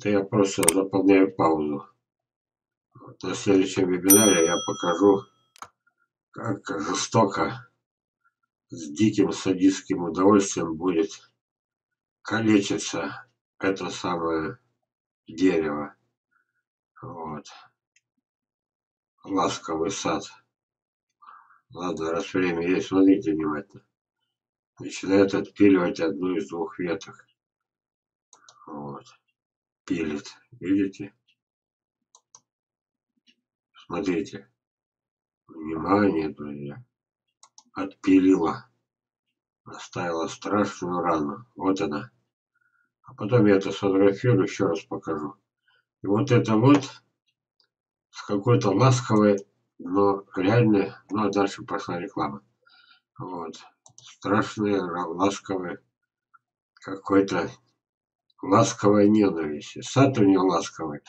Это я просто заполняю паузу. Вот на следующем вебинаре я покажу, как жестоко, с диким садистским удовольствием будет калечиться это самое дерево. Вот. Ласковый сад. Ладно, раз время есть, смотрите внимательно. Начинает отпиливать одну из двух веток. Вот. Пилит. Видите? Смотрите. Внимание, друзья. Отпилила. Оставила страшную рану. Вот она. А потом я это сфотографирую, еще раз покажу. И вот это вот с какой-то ласковой, но реальной, ну а дальше пошла реклама. Вот. Страшные, ласковые, какой-то ласковая ненависть. Сад у нее ласковый.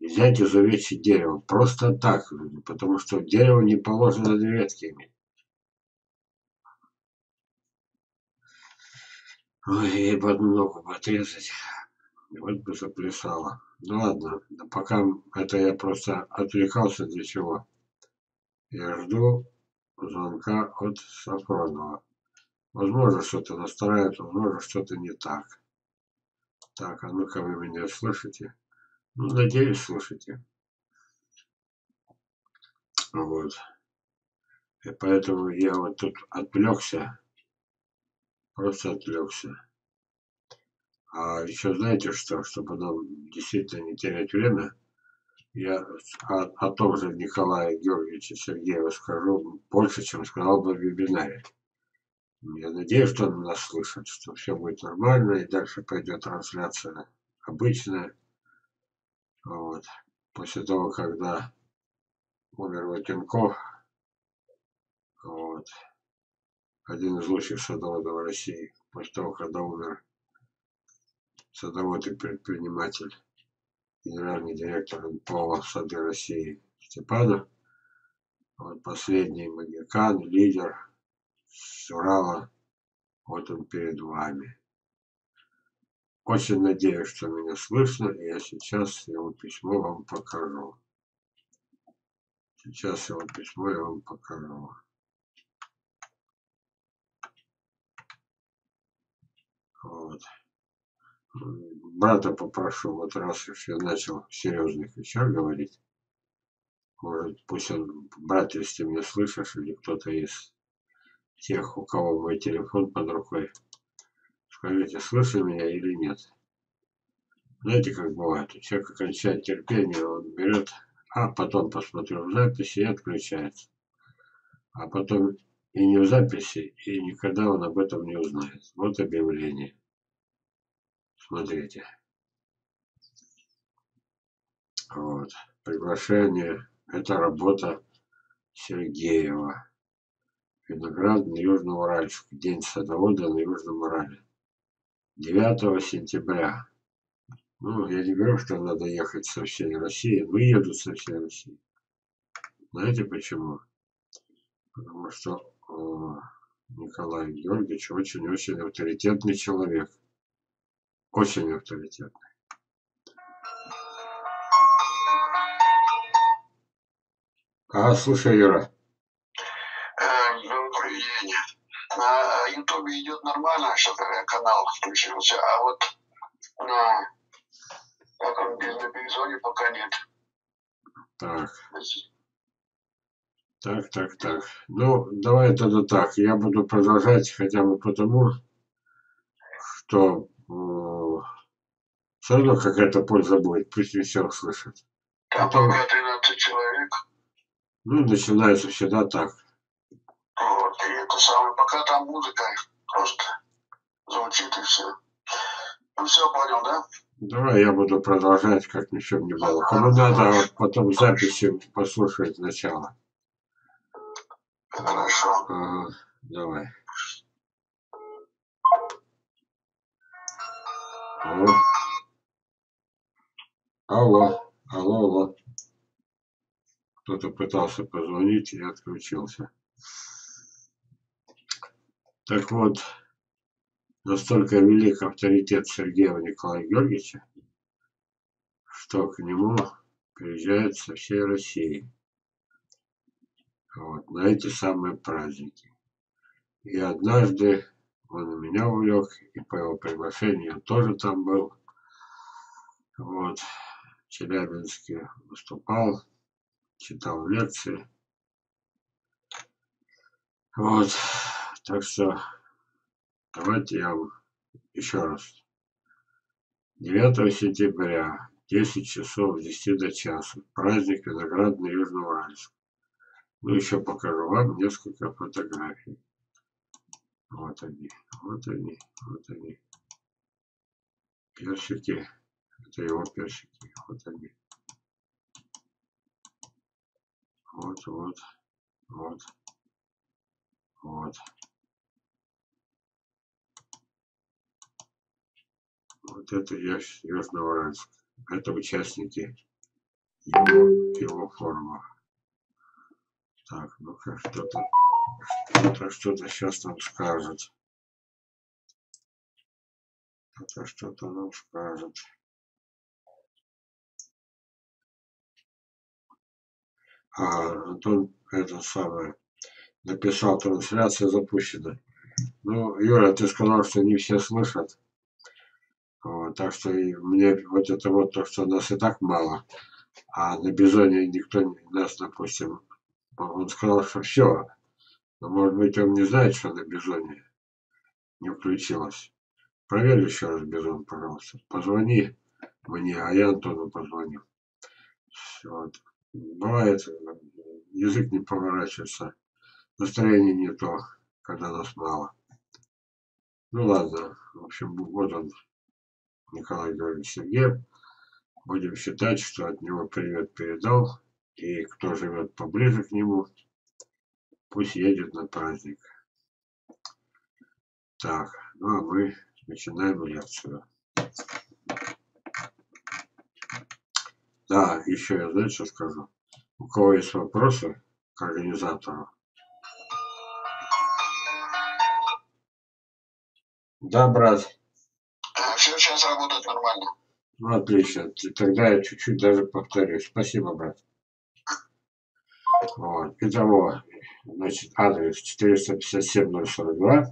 Взять изувечить дерево. Просто так, потому что дерево не положено две ветки иметь. Ой, ей бы одну ногу бы отрезать. Вот бы заплясала. Ну ладно, пока это я просто отвлекался для чего. Я жду звонка от Сафронова. Возможно, что-то настраивает, возможно, что-то не так. Так, а ну-ка вы меня слышите? Ну, надеюсь, слышите. Вот. И поэтому я вот тут отвлекся. Просто отвлекся. А еще знаете что, чтобы нам действительно не терять время, я о, о том же Николае Георгиевиче Сергеева скажу больше, чем сказал бы в вебинаре. Я надеюсь, что он нас слышит, что все будет нормально, и дальше пойдет трансляция обычная. Вот. После того, когда умер Ватенков, вот, один из лучших садоводов России, после того, когда умер садовод и предприниматель, генеральный директор НПО «Сады России» Степанов, вот последний магикан, лидер с Урала, вот он перед вами. Очень надеюсь, что меня слышно, и я сейчас его письмо вам покажу. Сейчас его письмо я вам покажу. Вот брата попрошу, вот раз уж я начал серьезных вещах говорить, может, пусть он, брат, если ты меня слышишь, или кто-то из тех, у кого мой телефон под рукой, скажите, слышали меня или нет. Знаете, как бывает, у человека кончает терпение, он берет, а потом посмотрел записи и отключается. А потом и не в записи, и никогда он об этом не узнает. Вот объявление. Смотрите. Вот. Приглашение. Это работа Сергеева. Виноград на Южном Уральске. День садовода на Южном Урале. 9 сентября. Ну, я не говорю, что надо ехать со всей России. но едут со всей России. Знаете почему? Потому что о, Николай Георгиевич очень-очень авторитетный человек. Очень авторитетный. А, слушай, Юра. Э, добрый день. На Ютубе идет нормально, что-то канал включился, а вот на таком перезоне пока нет. Так. Так, так, так. Ну, давай тогда так. Я буду продолжать хотя бы потому, что все равно какая-то польза будет, пусть не все услышат. Там пока 13 человек. Ну, начинается всегда так. Вот, и это самое, пока там музыка просто звучит и все. Ну все, понял, да? Давай я буду продолжать, как ни в чем не было. Кому надо, вот потом записи послушать сначала. Хорошо. Ага, давай. Алло. Алло. Алло, алло. Кто-то пытался позвонить и отключился. Так вот, настолько велик авторитет Сергея Николая Георгиевича, что к нему приезжают со всей России. Вот, на эти самые праздники. И однажды он меня увлек, и по его приглашению я тоже там был. Вот, в Челябинске выступал, читал лекции. Вот, так что давайте я еще раз. 9 сентября, 10 часов с 10 до часа. Праздник виноградный Южноуральск. Ну, еще покажу вам несколько фотографий. Вот они, вот они, вот они. Персики. Это его персики. Вот они. Вот, вот, вот, вот. Вот это Южноуральск. Это участники его, его форума. Так, ну-ка, что-то кто-то что-то сейчас нам скажет. Кто-то что-то нам скажет. А, Антон, это самое, написал, трансляция запущена. Ну, Юра, ты сказал, что не все слышат. Вот, так что и мне вот это вот то, что нас и так мало, а на Бизоне никто нас, допустим, он сказал, что все. Но может быть он не знает, что на Бизоне не включилось. Проверь еще раз Бизон, пожалуйста. Позвони мне, а я Антону позвоню. Вот. Бывает, язык не поворачивается, настроение не то, когда нас мало. Ну ладно, в общем, вот он, Николай Георгиевич Сергеев. Будем считать, что от него привет передал. И кто живет поближе к нему, пусть едет на праздник. Так, ну а мы начинаем лекцию. Да, еще я, знаете, что скажу? У кого есть вопросы к организатору? Да, брат. Все сейчас работает нормально. Ну, отлично. Тогда я чуть-чуть даже повторюсь. Спасибо, брат. Вот. Итого, значит, адрес 457-042,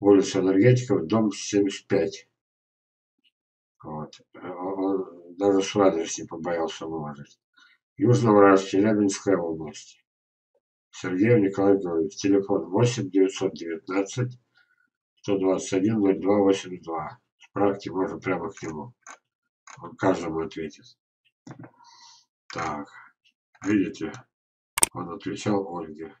улица Энергетиков, дом 75. Вот. Он даже свой адрес не побоялся выложить. Южноуральск, Челябинская область. Сергей Николай Георгиевич. Телефон 8 919 121 0282. Справки можно прямо к нему. Он каждому ответит. Так, видите, он отвечал Ольге.